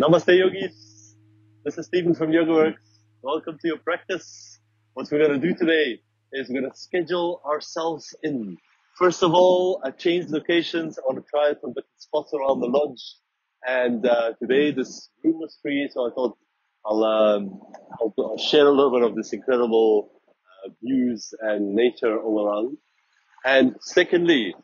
Namaste yogis. This is Stephen from YogaWorks. Welcome to your practice. What we're going to do today is we're going to schedule ourselves in. First of all, I changed locations. I want to try some different spots around the lodge. And uh, today this room was free, so I thought I'll, um, I'll, I'll share a little bit of this incredible uh, views and nature all around. And secondly,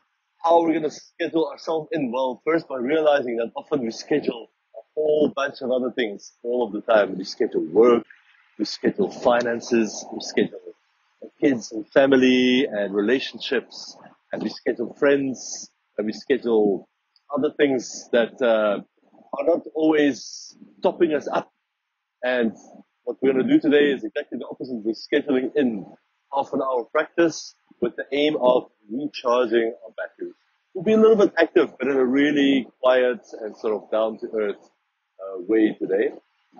how we're we going to schedule ourselves in? Well, first by realizing that often we schedule whole bunch of other things all of the time. We schedule work, we schedule finances, we schedule kids and family and relationships, and we schedule friends, and we schedule other things that uh, are not always topping us up. And what we're going to do today is exactly the opposite. We're scheduling in half an hour practice with the aim of recharging our batteries. We'll be a little bit active, but in a really quiet and sort of down to earth uh, way today.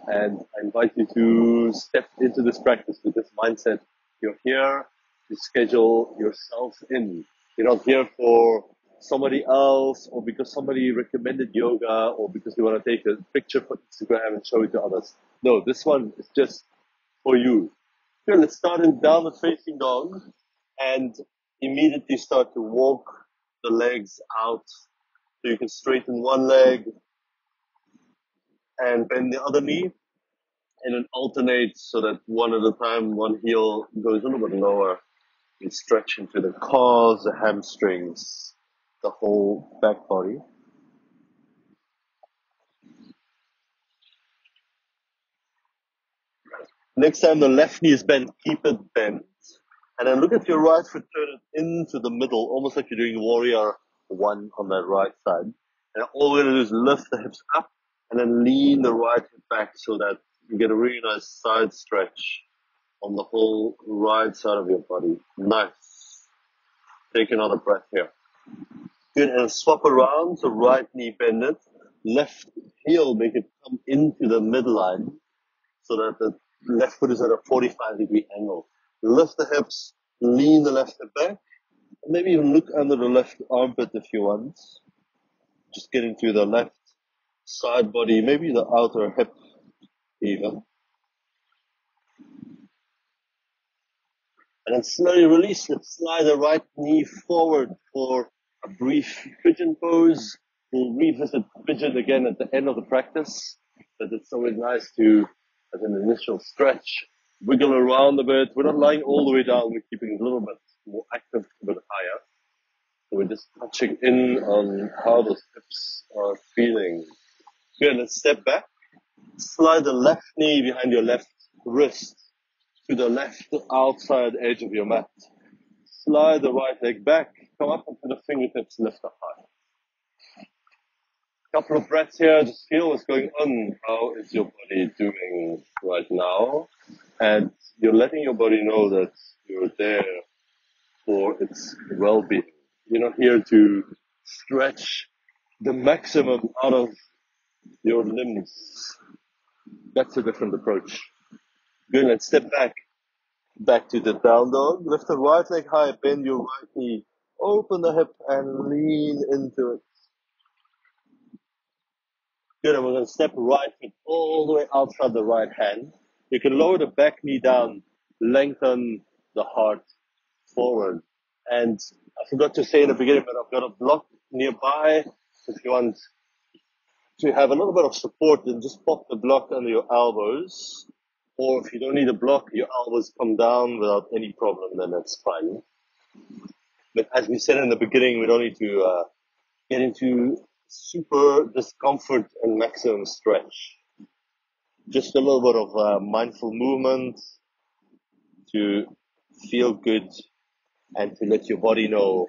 And I invite you to step into this practice with this mindset. You're here to schedule yourself in. You're not here for somebody else or because somebody recommended yoga or because you want to take a picture for Instagram and show it to others. No, this one is just for you. Here, let's start in downward facing dog and immediately start to walk the legs out. So you can straighten one leg and bend the other knee and then alternate so that one at a time, one heel goes a little bit lower. You stretch into the calves, the hamstrings, the whole back body. Next time the left knee is bent, keep it bent. And then look at your right foot, turn it into the middle, almost like you're doing warrior one on that right side. And all we're gonna do is lift the hips up and then lean the right hip back so that you get a really nice side stretch on the whole right side of your body. Nice. Take another breath here. Good, and swap around, so right knee bend it, left heel make it come into the midline so that the left foot is at a 45 degree angle. Lift the hips, lean the left hip back, maybe even look under the left armpit if you want. Just getting to the left side body, maybe the outer hip even. And then slowly release it. Slide the right knee forward for a brief pigeon pose. We'll revisit pigeon again at the end of the practice. But it's always nice to, as an initial stretch, wiggle around a bit. We're not lying all the way down. We're keeping a little bit more active, a bit higher. So we're just touching in on how those hips are feeling. Good. Let's step back. Slide the left knee behind your left wrist to the left outside edge of your mat. Slide the right leg back. Come up onto the fingertips, lift up high. Couple of breaths here. Just feel what's going on. How is your body doing right now? And you're letting your body know that you're there for its well-being. You're not here to stretch the maximum out of your limbs. That's a different approach. Good, let's step back. Back to the down dog. Lift the right leg high, bend your right knee. Open the hip and lean into it. Good, and we're going to step right foot all the way outside the right hand. You can lower the back knee down, lengthen the heart forward. And I forgot to say in the beginning, but I've got a block nearby. If you want to have a little bit of support, then just pop the block under your elbows. Or if you don't need a block, your elbows come down without any problem, then that's fine. But as we said in the beginning, we don't need to uh, get into super discomfort and maximum stretch. Just a little bit of uh, mindful movement to feel good and to let your body know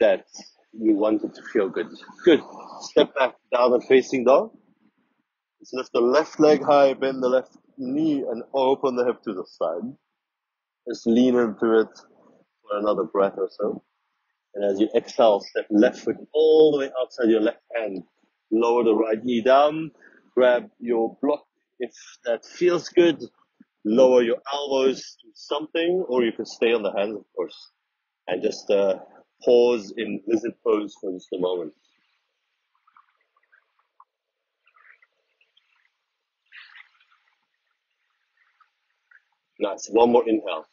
that you want it to feel good. Good. Step back, down and facing dog. Let's lift the left leg high, bend the left knee and open the hip to the side. Just lean into it for another breath or so. And as you exhale, step left foot all the way outside your left hand. Lower the right knee down. Grab your block if that feels good. Lower your elbows to something, or you can stay on the hands, of course. And just uh, pause in lizard pose for just a moment. Nice. One more inhale.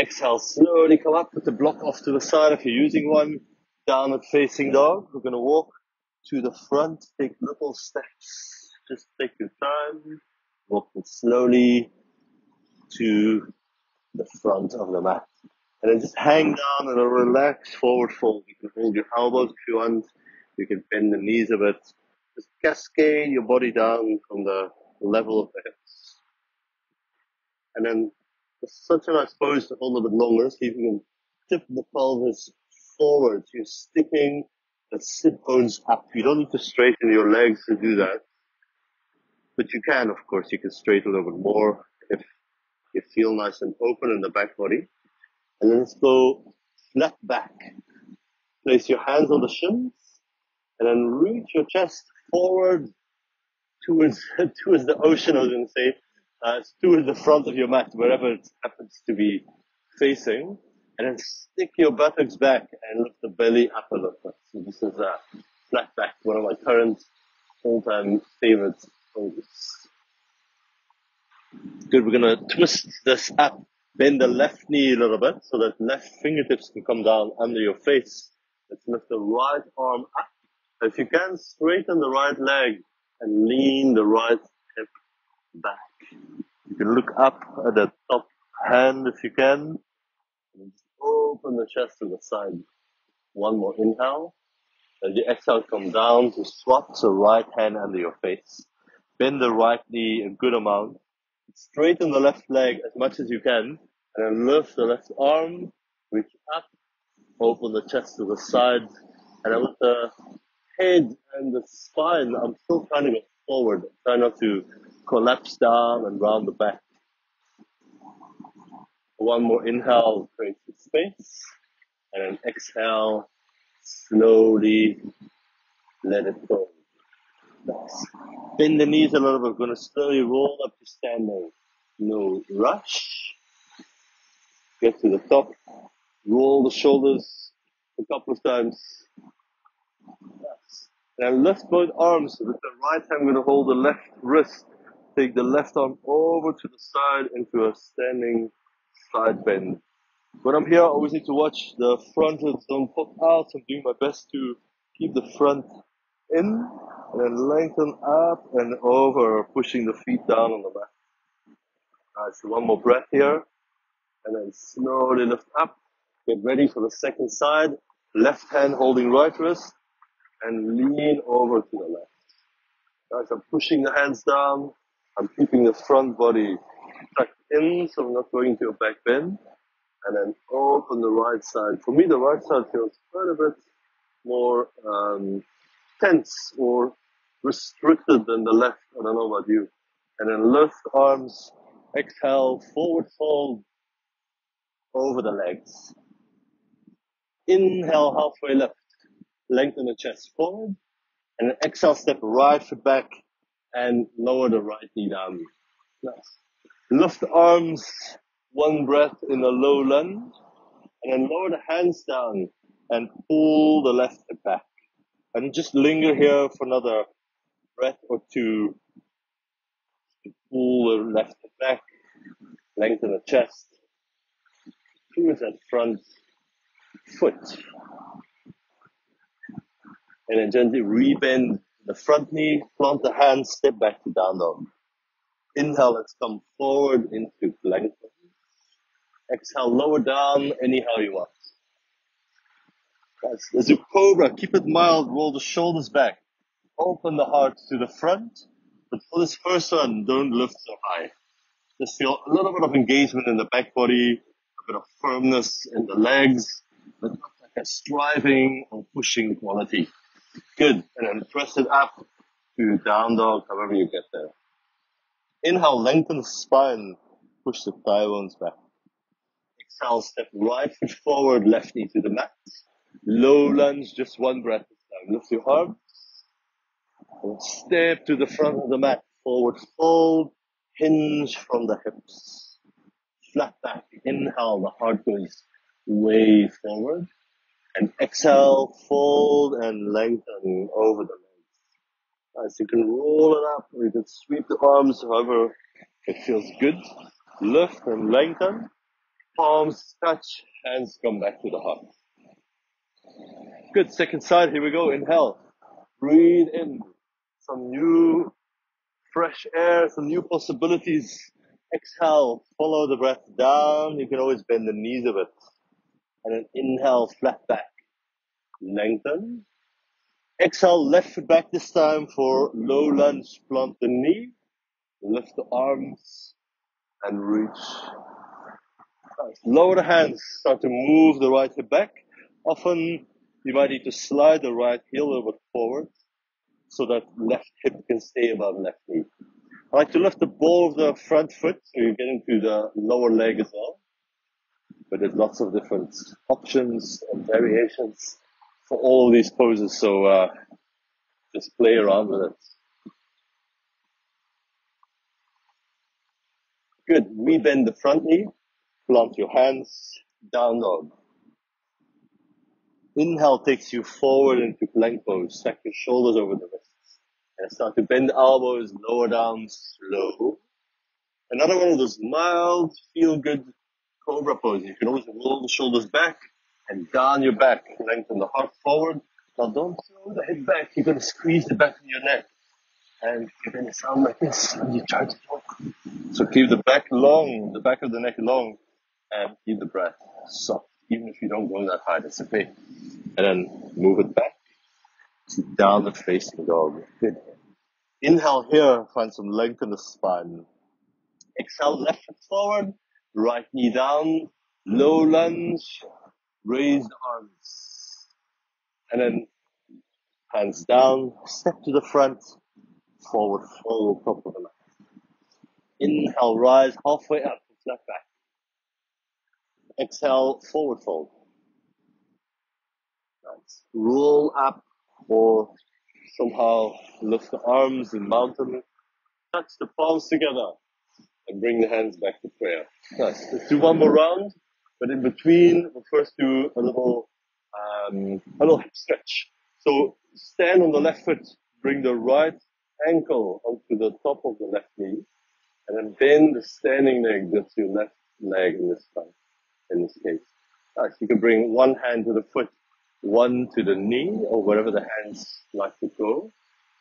Exhale, slowly come up. Put the block off to the side if you're using one. Downward facing dog. We're going to walk to the front. Take little steps. Just take your time. Walk slowly to the front of the mat. And then just hang down in a relaxed forward fold. You can hold your elbows if you want. You can bend the knees a bit. Just cascade your body down from the level of the hips. And then such a nice pose to hold a bit longer. If you can tip the pelvis forward. You're sticking the sit bones up. You don't need to straighten your legs to do that. But you can, of course, you can straighten a little bit more if you feel nice and open in the back body. And then let's go flat back. Place your hands on the shins and then reach your chest forward towards, towards the ocean, I was going to say, uh, towards the front of your mat, wherever it happens to be facing. And then stick your buttocks back and lift the belly up a little bit. So this is a flat back, one of my current all-time favorite poses. Good, we're gonna twist this up Bend the left knee a little bit so that left fingertips can come down under your face. Let's lift the right arm up. If you can, straighten the right leg and lean the right hip back. You can look up at the top hand if you can. And open the chest to the side. One more inhale. As you exhale, come down to swap the right hand under your face. Bend the right knee a good amount straighten the left leg as much as you can, and then lift the left arm, reach up, open the chest to the side, and then with the head and the spine, I'm still trying to go forward. Try not to collapse down and round the back. One more inhale, create space, and then exhale, slowly let it go. Bend the knees a little bit. We're going to slowly roll up to standing. No rush. Get to the top. Roll the shoulders a couple of times. And lift both arms. With the right hand, I'm going to hold the left wrist. Take the left arm over to the side into a standing side bend. When I'm here, I always need to watch the front ribs don't pop out. I'm doing my best to keep the front in and then lengthen up and over, pushing the feet down on the mat. Alright, so one more breath here. And then slowly lift up. Get ready for the second side. Left hand holding right wrist and lean over to the left. Guys, I'm pushing the hands down. I'm keeping the front body tucked in so I'm not going to a back bend. And then open the right side. For me, the right side feels quite a bit more um, tense or restricted in the left. I don't know about you. And then lift arms, exhale, forward fold over the legs. Inhale, halfway lift, lengthen the chest forward, and then exhale, step right foot back and lower the right knee down. Nice. Lift arms, one breath in a low lunge, and then lower the hands down and pull the left hip back. And just linger here for another breath or two. Pull the left back, lengthen the chest, towards that front foot. And then gently rebend the front knee, plant the hands, step back to down dog. Inhale, let's come forward into plank. Exhale, lower down anyhow you want. That's, as a cobra, keep it mild, roll the shoulders back. Open the heart to the front. But for this first one, don't lift so high. Just feel a little bit of engagement in the back body, a bit of firmness in the legs, but not like a striving or pushing quality. Good. And then press it up to down dog, however you get there. Inhale, lengthen the spine, push the thigh bones back. Exhale, step right foot forward, left knee to the mat. Low lunge, just one breath. Lift your arms. Step to the front of the mat. Forward fold. Hinge from the hips. Flat back. Inhale, the heart goes way forward. And exhale, fold and lengthen over the legs. As you can roll it up, you can sweep the arms however It feels good. Lift and lengthen. Palms touch, hands come back to the heart. Good. Second side. Here we go. Inhale. Breathe in. Some new fresh air, some new possibilities. Exhale. Follow the breath down. You can always bend the knees a bit. And then inhale, flat back. Lengthen. Exhale, left foot back this time for low lunge. Plant the knee. Lift the arms and reach. Lower the hands. Start to move the right hip back. Often you might need to slide the right heel a little bit forward so that left hip can stay above left knee. I like to lift the ball of the front foot so you get into the lower leg as well. But there's lots of different options and variations for all these poses, so uh, just play around with it. Good. We bend the front knee, plant your hands, down dog. Inhale takes you forward into plank pose. Stack your shoulders over the wrists. And start to bend the elbows, lower down, slow. Another one of those mild, feel good cobra poses. You can always roll the shoulders back and down your back. Lengthen the heart forward. Now don't throw the head back. You're going to squeeze the back of your neck. And you're going to sound like this when you try to talk. So keep the back long, the back of the neck long, and keep the breath soft. Even if you don't go that high, that's okay. And then move it back to downward facing dog. Good. Inhale here, find some length in the spine. Exhale, left foot forward, right knee down, low lunge, raise the arms. And then hands down, step to the front, forward fold, top of the mat. Inhale, rise halfway up. Exhale, forward fold. Nice. Roll up or somehow lift the arms in mountain. Touch the palms together and bring the hands back to prayer. Nice. Let's do one more round, but in between, we'll first do a little, um, a little hip stretch. So stand on the left foot, bring the right ankle onto the top of the left knee, and then bend the standing leg, that's your left leg in this time, in this case. Nice. You can bring one hand to the foot, one to the knee, or wherever the hands like to go.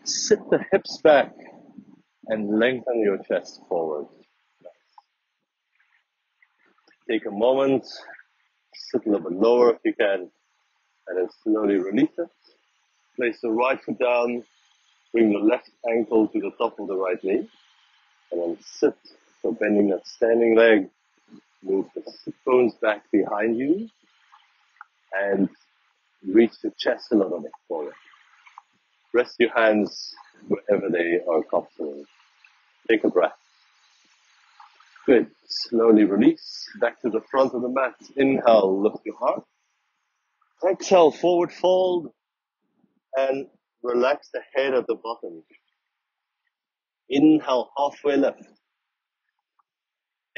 Sit the hips back and lengthen your chest forward. Take a moment, sit a little bit lower if you can, and then slowly release it. Place the right foot down, bring the left ankle to the top of the right knee, and then sit. So bending that standing leg, move the bones back behind you, and reach the chest a little bit forward. Rest your hands wherever they are comfortable. Take a breath. Good. Slowly release. Back to the front of the mat. Inhale, lift your heart. Exhale, forward fold. And relax the head at the bottom. Inhale, halfway left.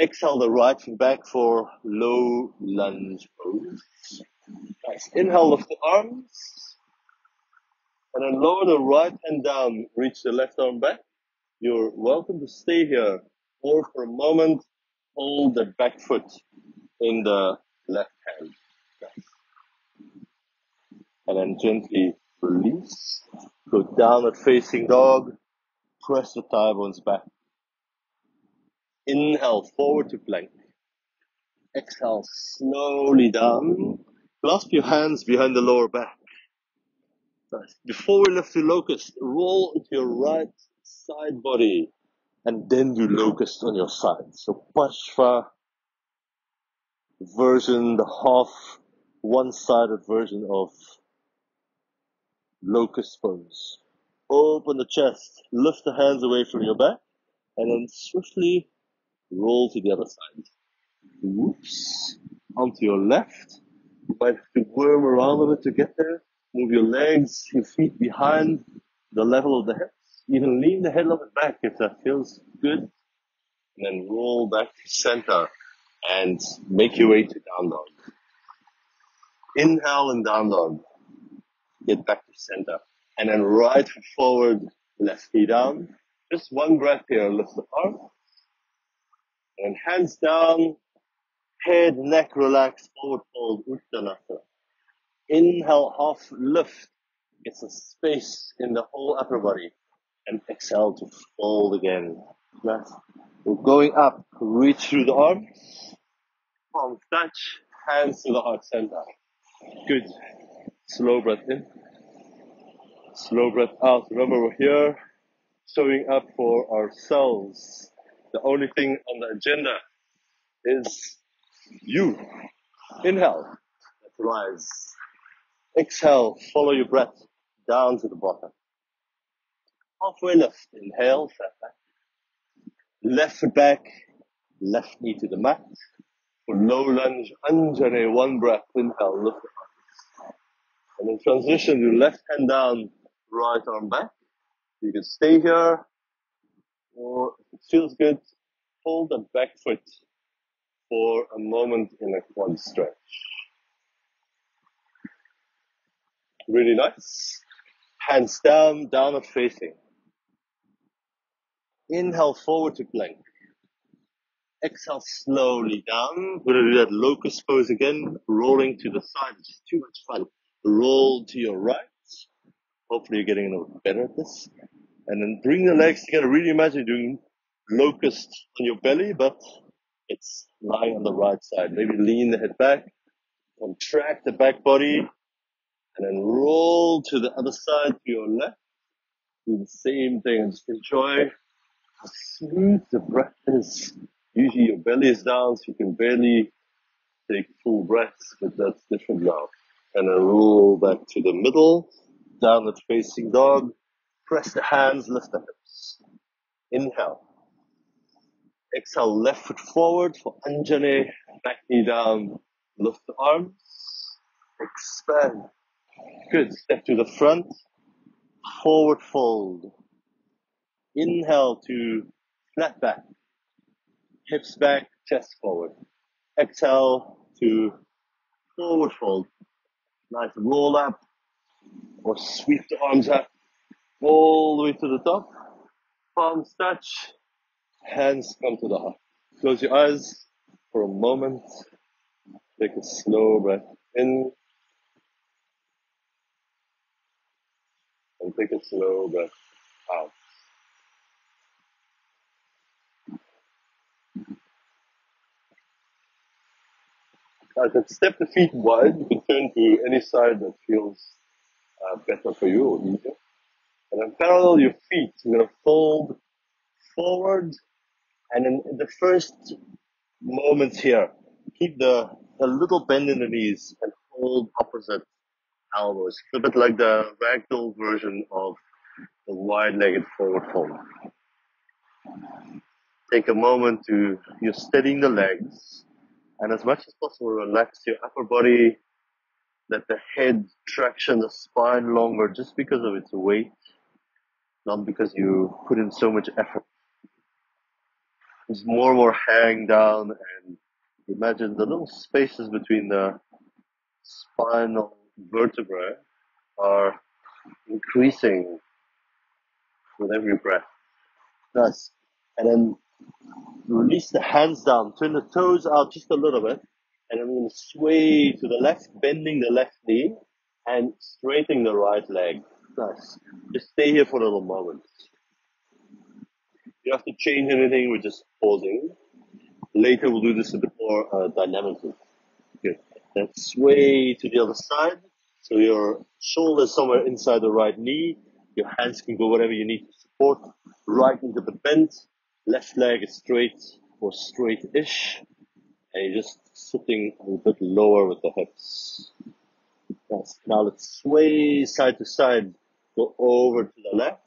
Exhale the right foot back for low lunge pose. Nice. Inhale, lift the arms. And then lower the right hand down, reach the left arm back. You're welcome to stay here or for a moment hold the back foot in the left hand. Nice. And then gently release. Go downward facing dog. Press the thigh bones back. Inhale forward to plank. Exhale slowly down. Clasp your hands behind the lower back. Before we lift to locust, roll into your right side body and then do locust on your side. So Parshva version, the half one-sided version of locust pose. Open the chest, lift the hands away from your back, and then swiftly roll to the other side. Whoops. Onto your left. You might have to worm around a bit to get there. Move your legs, your feet behind the level of the hips. Even lean the head a little bit back if that feels good. And then roll back to center and make your way to down dog. Inhale and down dog. Get back to center. And then right foot forward, left knee down. Just one breath here. Lift the arm. And hands down, head, neck relaxed, forward fold, Uttanasana. Inhale, half lift. Get some space in the whole upper body. And exhale to fold again. Nice. We're going up, reach through the arms, palms touch, hands to the heart center. Good. Slow breath in. Slow breath out. Remember, we're here showing up for ourselves. The only thing on the agenda is you. Inhale. Let's rise. Exhale. Follow your breath down to the bottom. Halfway lift. Inhale. Flat back. Left foot back. Left knee to the mat. For low lunge, Anjane, one breath. Inhale. Lift the arms. And then transition to left hand down, right arm back. You can stay here, or if it feels good, hold the back foot for a moment in a quad stretch. Really nice. Hands down, downward facing. Inhale forward to plank. Exhale slowly down. We're gonna do that locust pose again, rolling to the side, is too much fun. Roll to your right. Hopefully you're getting a little better at this. And then bring the legs together. Really imagine doing locust on your belly, but it's lying on the right side. Maybe lean the head back, contract the back body, and then roll to the other side to your left. Do the same thing just enjoy how smooth the breath is. Usually your belly is down, so you can barely take full breaths, but that's different now. And then roll back to the middle, downward facing dog. Press the hands, lift the hips. Inhale. Exhale, left foot forward for Anjane, back knee down, lift the arms, expand. Good, step to the front, forward fold. Inhale to flat back, hips back, chest forward. Exhale to forward fold. Nice roll up or sweep the arms up all the way to the top. Palms touch, hands come to the heart. Close your eyes for a moment. Take a slow breath in and take a slow breath out. I can step the feet wide. You can turn to any side that feels uh, better for you or easier. And then parallel your feet. You're gonna fold forward, and in the first moments here, keep the a little bend in the knees and hold opposite elbows. A bit like the ragdoll version of the wide-legged forward fold. Take a moment to you're steadying the legs, and as much as possible, relax your upper body. Let the head traction the spine longer, just because of its weight, not because you put in so much effort. It's more and more hang down, and imagine the little spaces between the spinal vertebrae are increasing with every breath. Nice. And then release the hands down, turn the toes out just a little bit, and I'm going to sway to the left, bending the left knee and straightening the right leg. Nice. Just stay here for a little moment. You have to change anything, we're just pausing. Later we'll do this a bit more uh, dynamically. Good. Then sway to the other side. So your shoulder somewhere inside the right knee. Your hands can go wherever you need to support. Right into the bend. Left leg is straight or straight-ish. And you're just sitting a bit lower with the hips. Yes. Now let's sway side to side. Go over to the left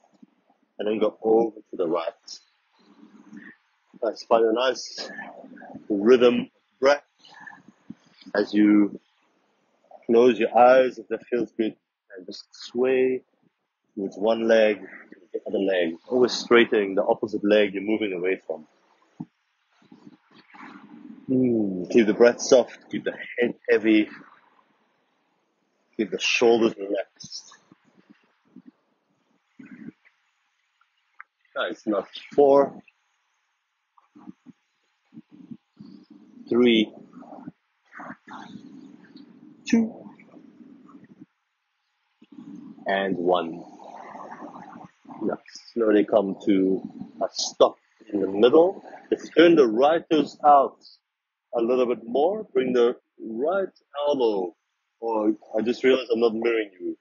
and then go over to the right. Nice. Find a nice rhythm breath as you close your eyes if that feels good and just sway with one leg to the other leg, always straightening the opposite leg you're moving away from. Mm, keep the breath soft, keep the head heavy, keep the shoulders relaxed. Nice, not Four, three, two, and one. Now slowly come to a stop in the middle. Let's turn the right toes out a little bit more. Bring the right elbow, or I just realized I'm not mirroring you.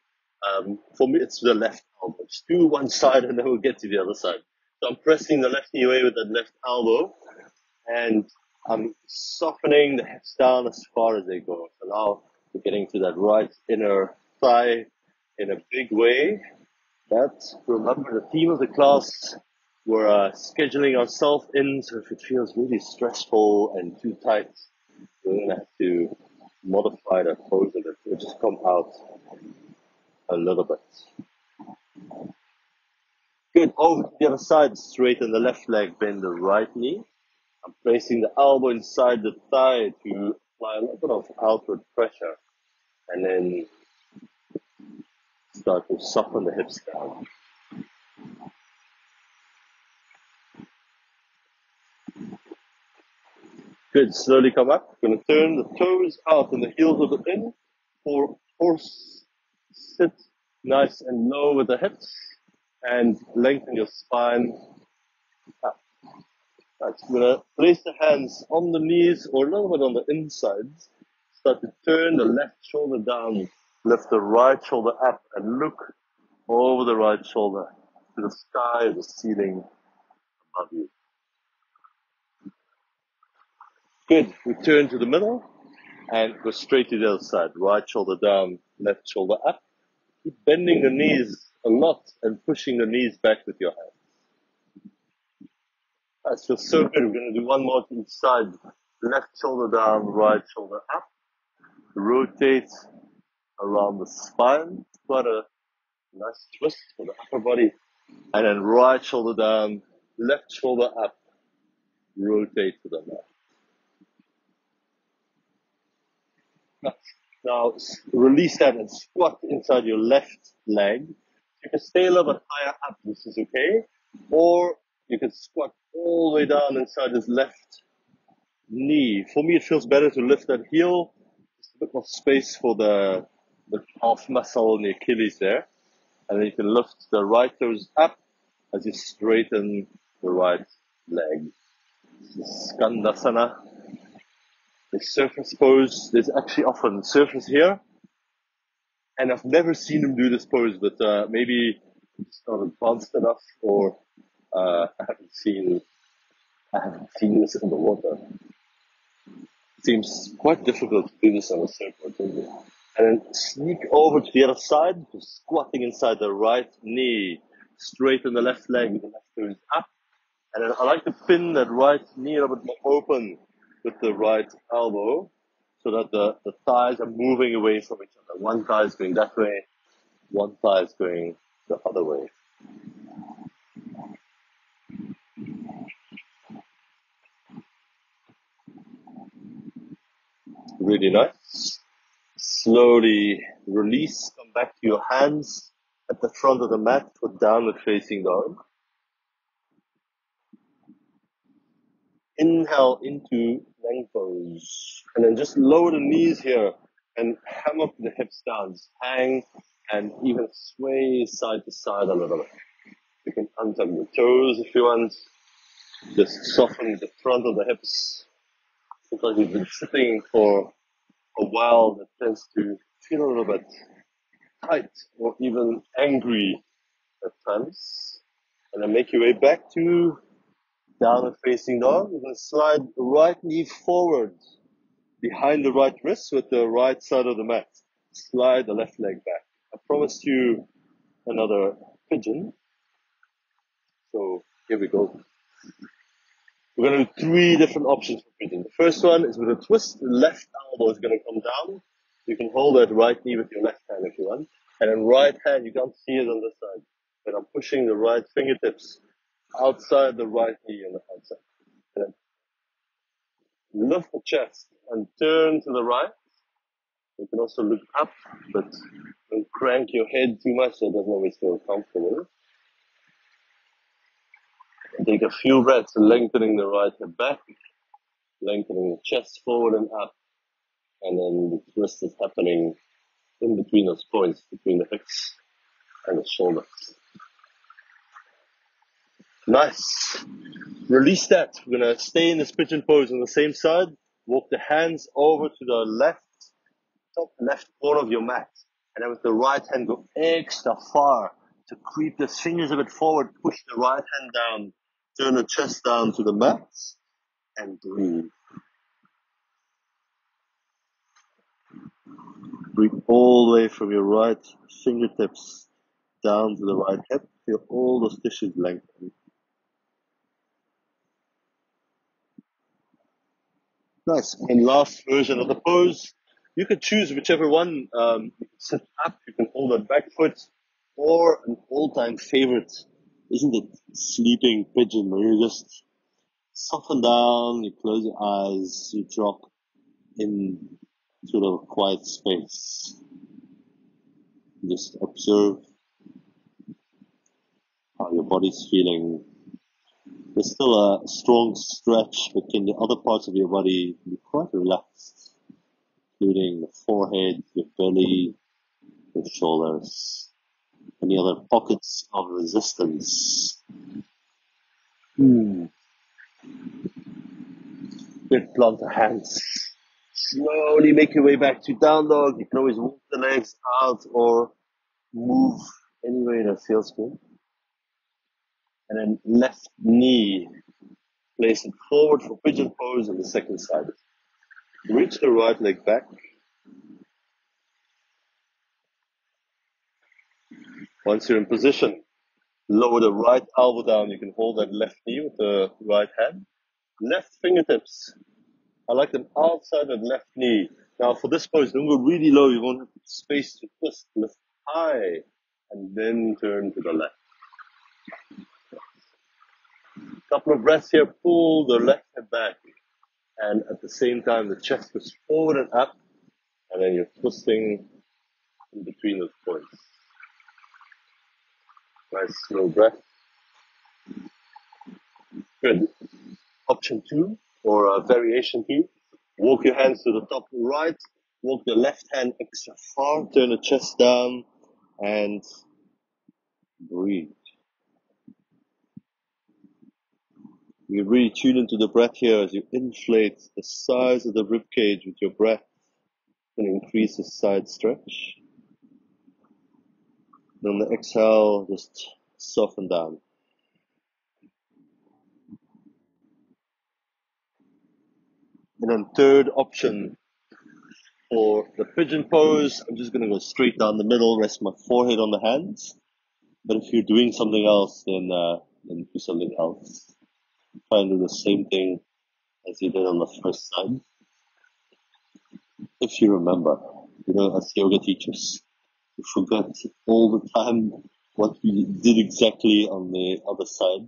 Um, for me, it's the left Just do one side and then we'll get to the other side. So I'm pressing the left knee away with that left elbow and I'm softening the hips down as far as they go. So now we're getting to that right inner thigh in a big way. But remember the theme of the class, we're uh, scheduling ourselves in, so if it feels really stressful and too tight, we're gonna have to modify that pose a bit. We'll just come out a little bit. Good, over to the other side, straighten the left leg, bend the right knee. I'm placing the elbow inside the thigh to apply a little bit of outward pressure. And then start to soften the hips down. Good, slowly come up. Gonna turn the toes out and the heels of the in for horse sit nice and low with the hips and lengthen your spine up. Right, we're gonna place the hands on the knees or a little bit on the insides. Start to turn the left shoulder down, lift the right shoulder up and look over the right shoulder to the sky, the ceiling above you. Good. We turn to the middle and go straight to the other side. Right shoulder down, left shoulder up. Keep bending the knees a lot and pushing the knees back with your hands. That feels so good. We're going to do one more to each side. Left shoulder down, right shoulder up. Rotate around the spine. Quite a nice twist for the upper body. And then right shoulder down, left shoulder up. Rotate to the left. Now release that and squat inside your left leg. You can stay a little bit higher up, this is okay. Or you can squat all the way down inside his left knee. For me, it feels better to lift that heel. Just a bit more space for the, the calf muscle in the Achilles there. And then you can lift the right toes up as you straighten the right leg. This is Skandasana the surface pose. There's actually often surface here, and I've never seen him do this pose, but uh, maybe it's not advanced enough, or uh, I haven't seen I haven't seen this in the water. Seems quite difficult to do this on a surfboard? And then sneak over to the other side, squatting inside the right knee, straighten the left leg, the left toe up, and then I like to pin that right knee a little bit more open with the right elbow so that the, the thighs are moving away from each other. One thigh is going that way, one thigh is going the other way. Really nice. Slowly release, come back to your hands at the front of the mat for downward facing dog. Inhale into pose. And then just lower the knees here and hammer the hips down. Just hang and even sway side to side a little bit. You can untuck your toes if you want. Just soften the front of the hips. Sometimes you've been sitting for a while that tends to feel a little bit tight or even angry at times. And then make your way back to downward facing dog. You're going to slide the right knee forward behind the right wrist with the right side of the mat. Slide the left leg back. I promised you another pigeon. So here we go. We're going to do three different options for pigeon. The first one is with a twist. The left elbow is going to come down. You can hold that right knee with your left hand if you want. And then right hand, you can't see it on this side. But I'm pushing the right fingertips outside the right knee on the outside. Lift the chest and turn to the right. You can also look up, but don't crank your head too much so it doesn't always feel comfortable. Take a few breaths, lengthening the right hip back. lengthening the chest forward and up, and then the twist is happening in between those points, between the hips and the shoulders. Nice. Release that. We're gonna stay in this pigeon pose on the same side. Walk the hands over to the left, top left corner of your mat. And then with the right hand, go extra far to creep the fingers a bit forward, push the right hand down, turn the chest down to the mat, and breathe. Breathe all the way from your right fingertips down to the right hip. Feel all those tissues lengthen. Nice. And last version of the pose, you can choose whichever one. Um, you can sit up, you can hold that back foot, or an all-time favorite, isn't it? Sleeping pigeon, where you just soften down, you close your eyes, you drop into the quiet space. Just observe how your body's feeling. There's still a strong stretch, but in the other parts of your body be quite relaxed, including the forehead, your belly, your shoulders, any other pockets of resistance. Hmm. Good plant the hands. Slowly make your way back to down dog. You can always walk the legs out or move any way that feels good. And then left knee. Place it forward for pigeon pose on the second side. Reach the right leg back. Once you're in position, lower the right elbow down. You can hold that left knee with the right hand. Left fingertips. I like them outside that left knee. Now for this pose, don't go really low. You want space to twist, lift high, and then turn to the left. Couple of breaths here. Pull the left hip back, and at the same time, the chest goes forward and up, and then you're twisting in between those points. Nice slow breath. Good. Option two, or a variation two. Walk your hands to the top right. Walk the left hand extra far. Turn the chest down, and breathe. You really tune into the breath here as you inflate the size of the rib cage with your breath and increase the side stretch. On the exhale, just soften down. And then third option for the pigeon pose, I'm just gonna go straight down the middle, rest my forehead on the hands. But if you're doing something else, then, uh, then do something else try and do the same thing as you did on the first side. If you remember, you know, as yoga teachers, we forget all the time what we did exactly on the other side.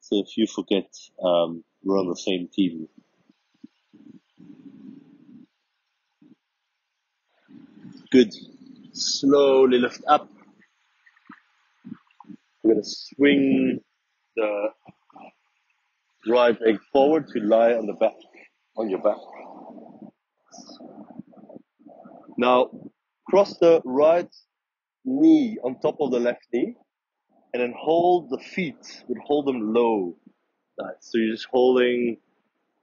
So if you forget, um, we're on the same team. Good. Slowly lift up. We're gonna swing Uh, the right leg forward to lie on the back, on your back. Now, cross the right knee on top of the left knee, and then hold the feet, but hold them low. So you're just holding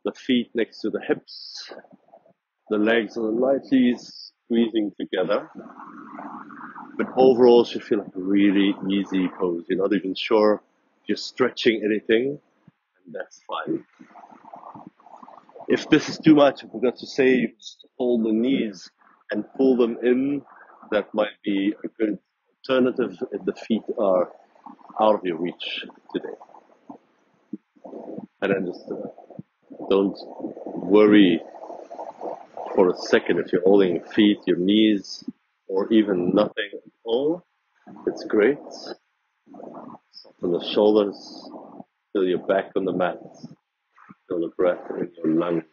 the feet next to the hips, the legs are lightly squeezing together. But overall, should feel like a really easy pose. You're not even sure you're stretching anything, and that's fine. If this is too much, I forgot to say, you just hold the knees and pull them in. That might be a good alternative if the feet are out of your reach today. And then just uh, don't worry for a second if you're holding your feet, your knees, or even nothing at all. It's great. From the shoulders, feel your back on the mat. Feel the breath in your lungs.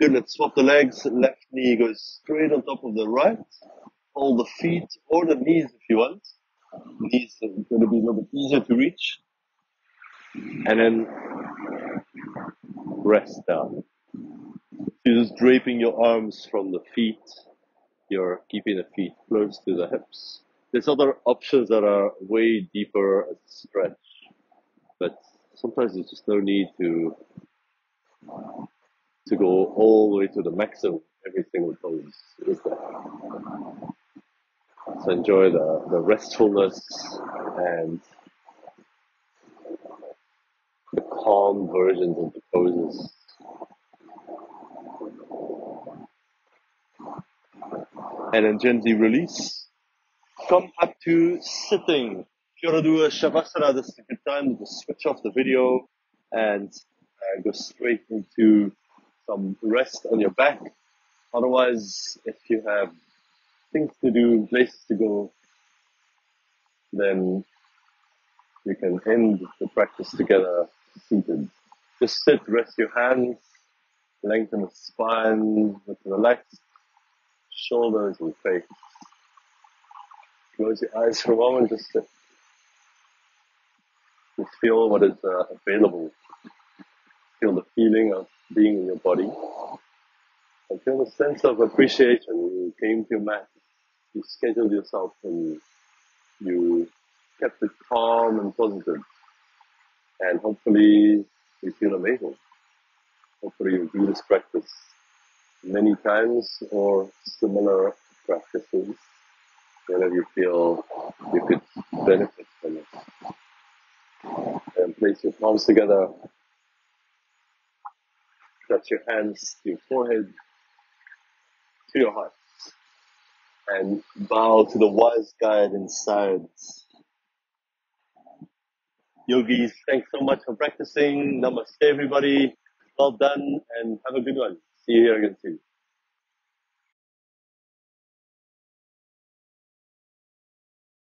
Good, let's swap the legs. Left knee goes straight on top of the right. Hold the feet or the knees if you want. knees are going to be a little bit easier to reach. And then rest down. You're just draping your arms from the feet. You're keeping the feet close to the hips. There's other options that are way deeper stretch, but sometimes there's just no need to to go all the way to the maximum every single pose. Is there? So enjoy the, the restfulness and the calm versions of the poses. And then gently release. Come up to sitting. If you want to do a Shavasana, this is a good time to switch off the video and uh, go straight into some rest on your back. Otherwise, if you have things to do, places to go, then you can end the practice together seated. Just sit, rest your hands, lengthen the spine relaxed shoulders and face. Close your eyes for a moment, just sit. Just feel what is uh, available. Feel the feeling of being in your body. And feel the sense of appreciation. You came to mat, you scheduled yourself and you kept it calm and positive. And hopefully you feel amazing. Hopefully you do this practice many times or similar practices whenever you feel you could benefit from it. And place your palms together. Touch your hands to your forehead, to your heart. And bow to the wise guide inside. Yogis, thanks so much for practicing. Namaste, everybody. Well done and have a good one. See